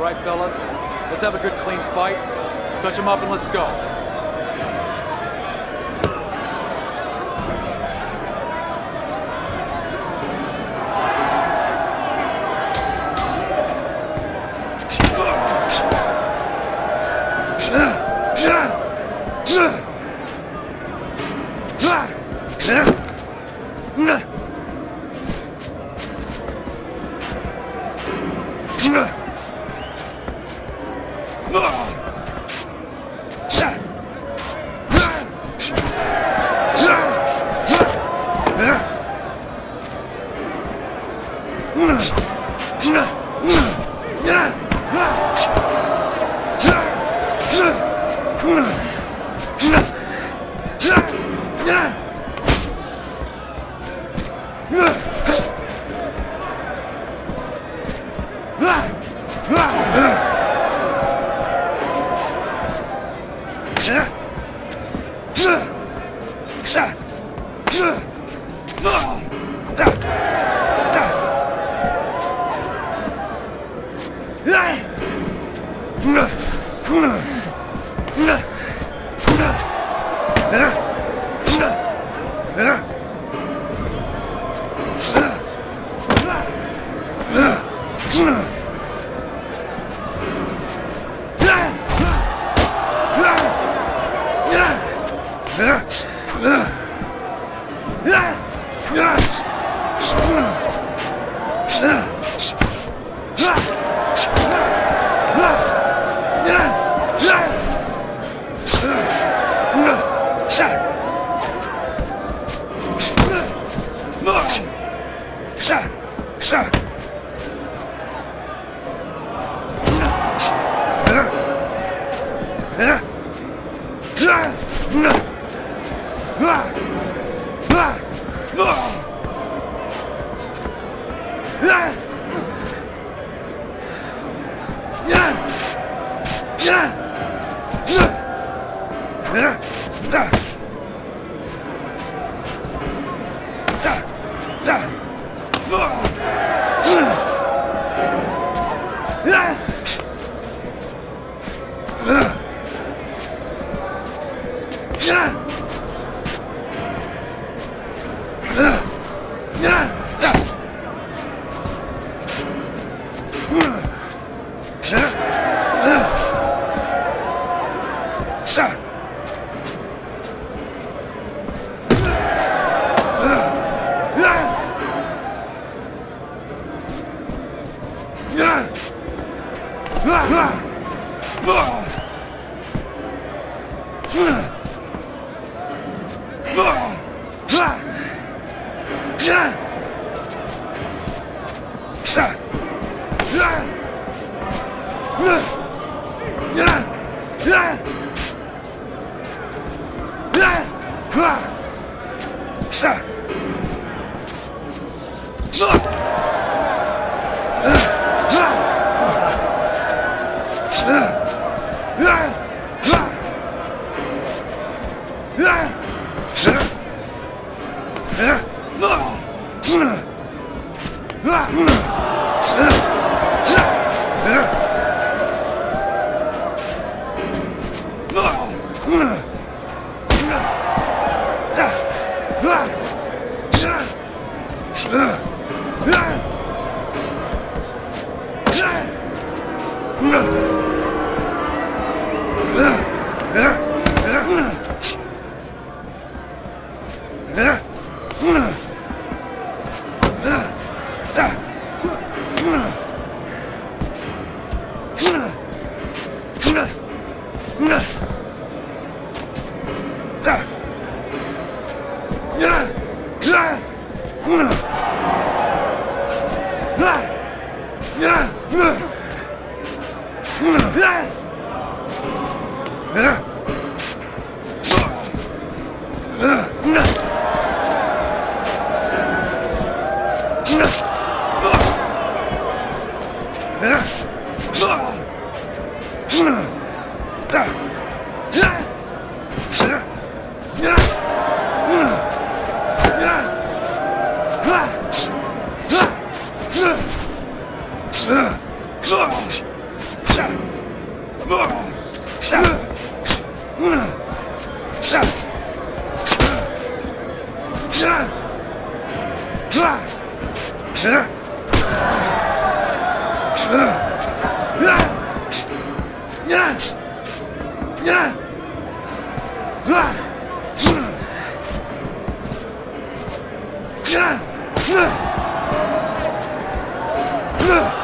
All right, fellas, let's have a good clean fight. Touch them up and let's go. Ugh! Ah! 으아! March! Yeah! Shut up! 是是是你来。你来。你来。是是是。嗯是。嗯嗯 Ah! 起来是啊是是是你来你来是是起来是是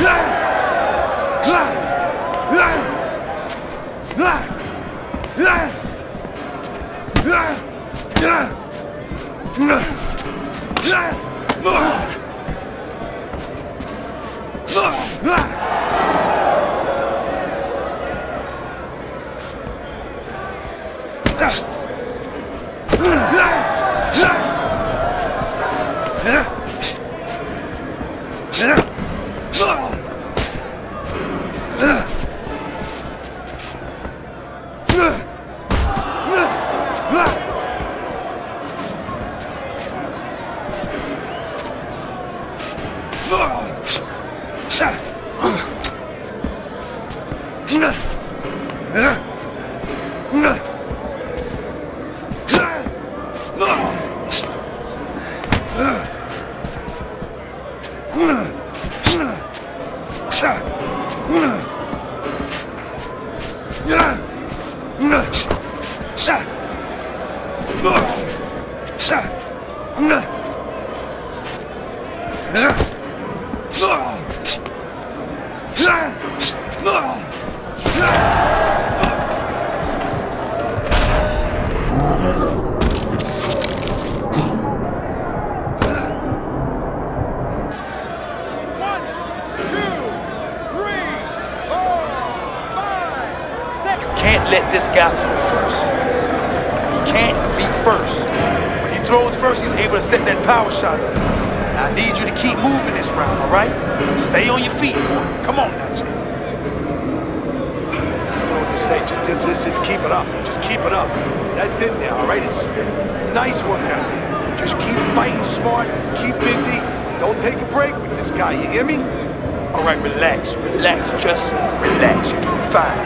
three, four, let this guy throw first. He can't be first. When he throws first, he's able to set that power shot up. I need you to keep moving this round, all right? Stay on your feet. Come on now, Jay just say, just, just, just, just keep it up. Just keep it up. That's it now, all right? It's nice work. Just keep fighting smart, keep busy. Don't take a break with this guy, you hear me? All right, relax, relax, just relax. You're doing fine.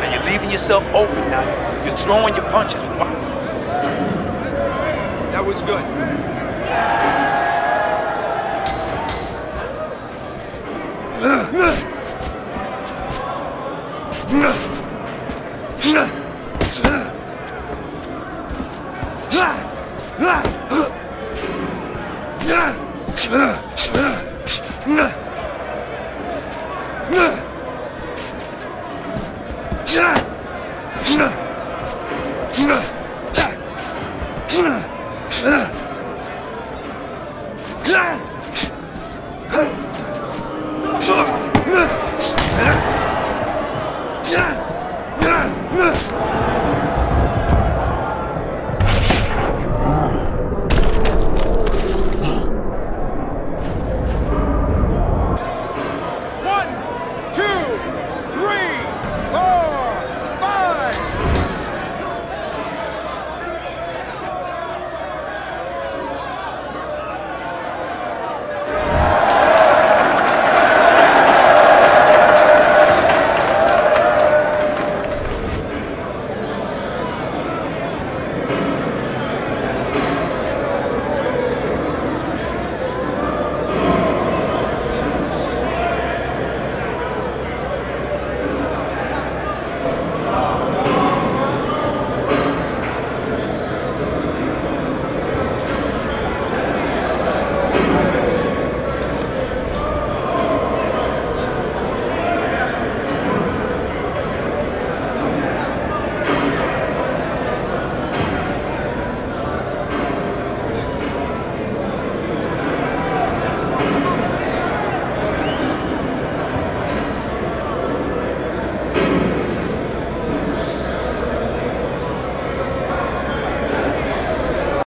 Now you're leaving yourself open now. You're throwing your punches. That was good. Ugh. Sure.